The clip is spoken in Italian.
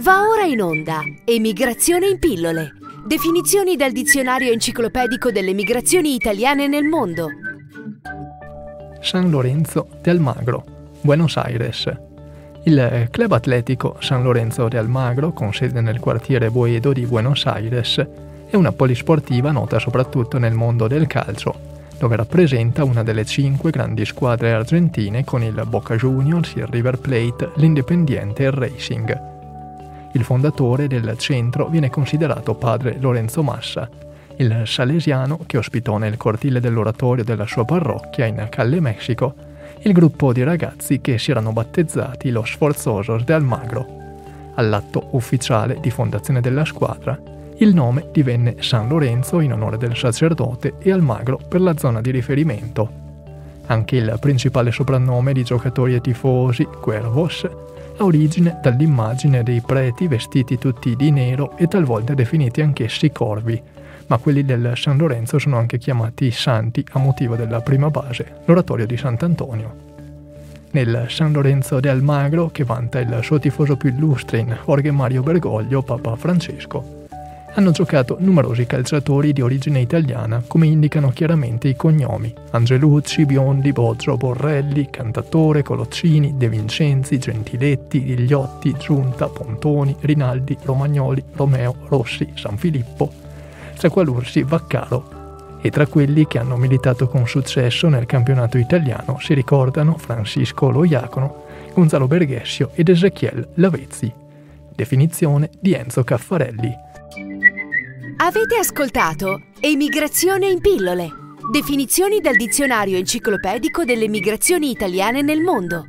Va ora in onda Emigrazione in pillole. Definizioni dal dizionario enciclopedico delle migrazioni italiane nel mondo. San Lorenzo de Almagro, Buenos Aires. Il Club Atletico San Lorenzo de Almagro, con sede nel quartiere Boedo di Buenos Aires, è una polisportiva nota soprattutto nel mondo del calcio dove rappresenta una delle cinque grandi squadre argentine con il Boca Juniors, il River Plate, l'Independiente e il Racing. Il fondatore del centro viene considerato padre Lorenzo Massa, il salesiano che ospitò nel cortile dell'oratorio della sua parrocchia in Calle Mexico il gruppo di ragazzi che si erano battezzati Los Sforzosos de Almagro. All'atto ufficiale di fondazione della squadra il nome divenne San Lorenzo in onore del sacerdote e Almagro per la zona di riferimento. Anche il principale soprannome di giocatori e tifosi, Cuervos, ha origine dall'immagine dei preti vestiti tutti di nero e talvolta definiti anch'essi corvi, ma quelli del San Lorenzo sono anche chiamati santi a motivo della prima base, l'oratorio di Sant'Antonio. Nel San Lorenzo de Almagro, che vanta il suo tifoso più illustre in Jorge Mario Bergoglio, Papa Francesco, hanno giocato numerosi calciatori di origine italiana, come indicano chiaramente i cognomi: Angelucci, Biondi, Boggio, Borrelli, Cantatore, Coloccini, De Vincenzi, Gentiletti, Digliotti, Giunta, Pontoni, Rinaldi, Romagnoli, Romeo, Rossi, San Filippo, Saqualursi, Vaccaro. E tra quelli che hanno militato con successo nel campionato italiano si ricordano Francisco Loiacono, Gonzalo Berghessio ed Ezechiel Lavezzi. Definizione di Enzo Caffarelli. Avete ascoltato Emigrazione in pillole. Definizioni dal dizionario enciclopedico delle migrazioni italiane nel mondo.